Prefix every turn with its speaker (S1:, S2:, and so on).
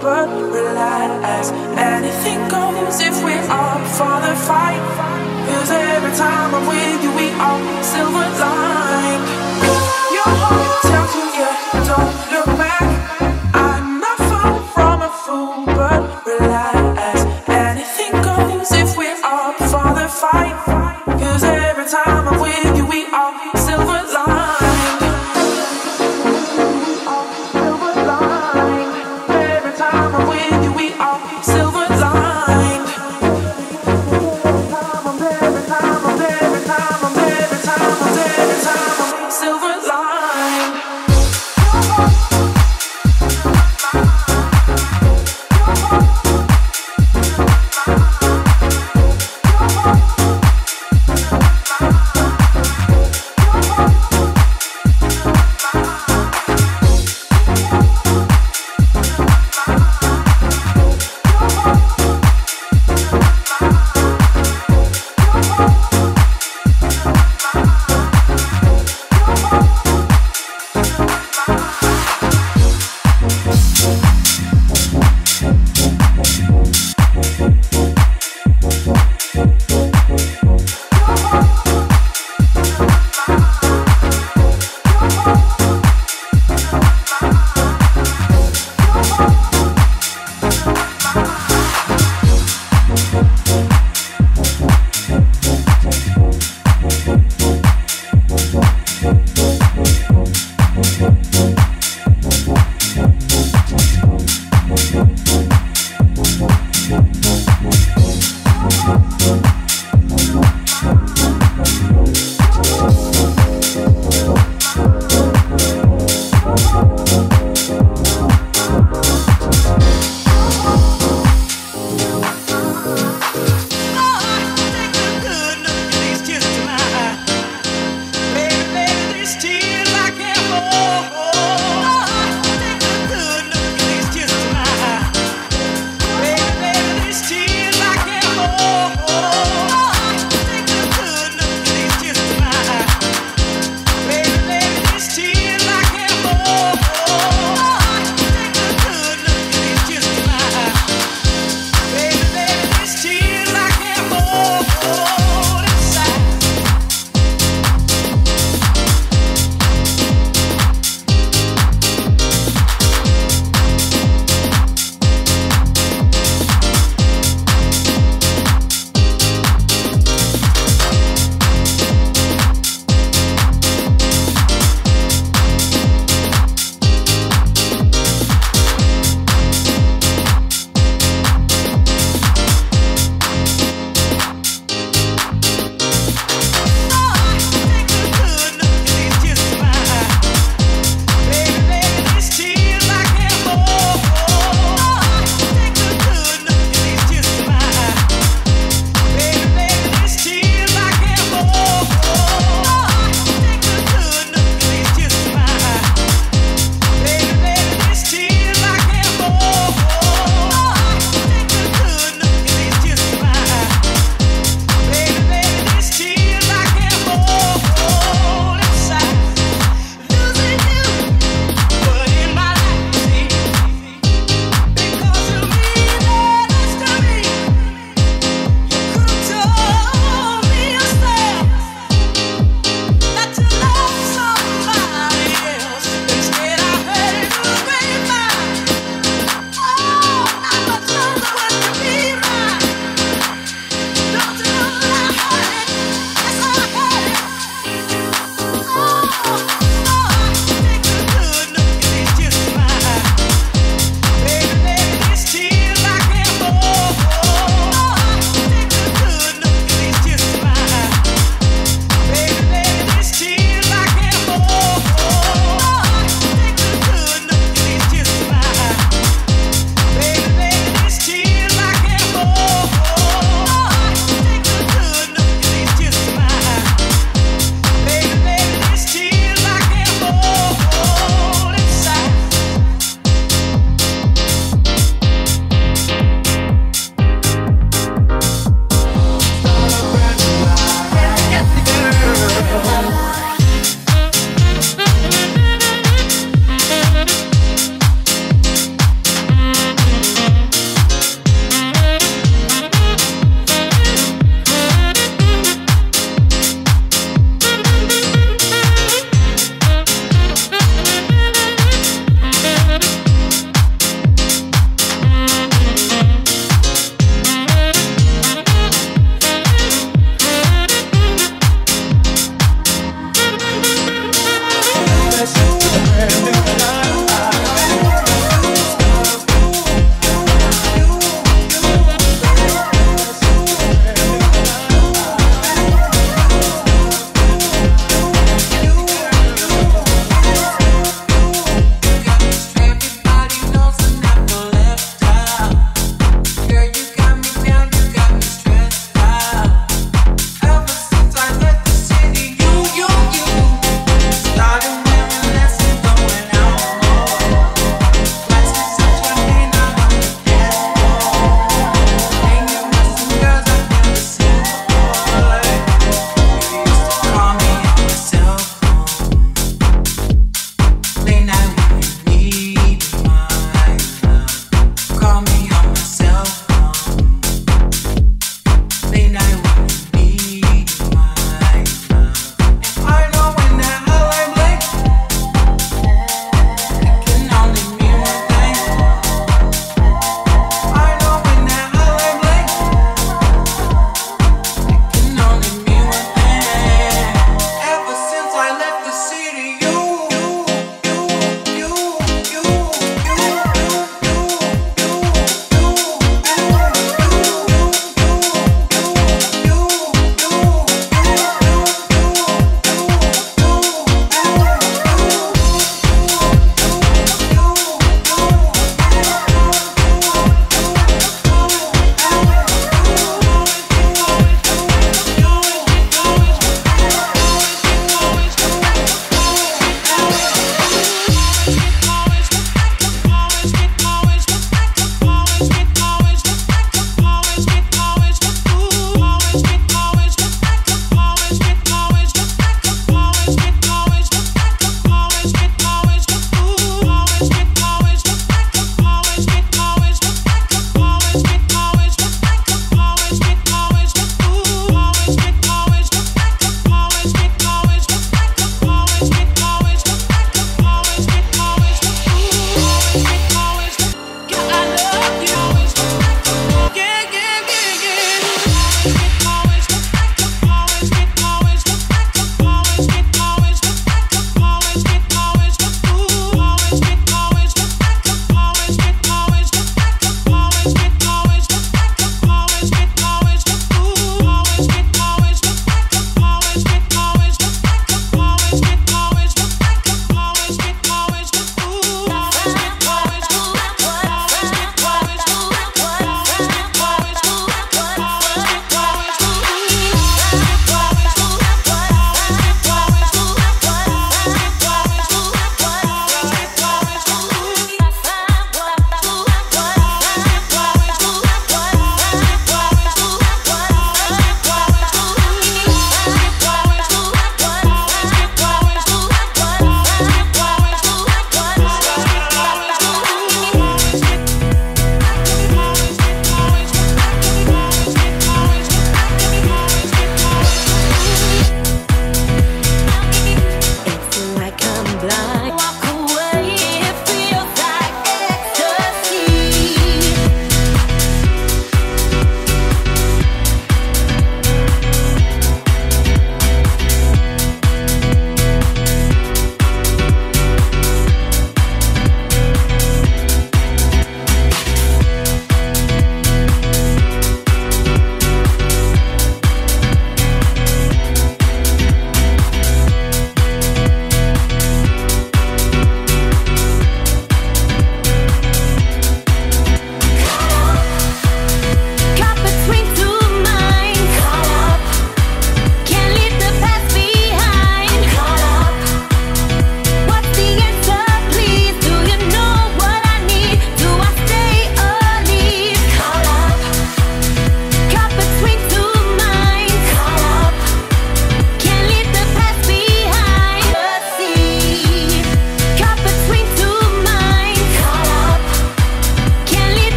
S1: but relied as anything goes if we're up for the fight. Cause every time I'm with you, we are silver lined.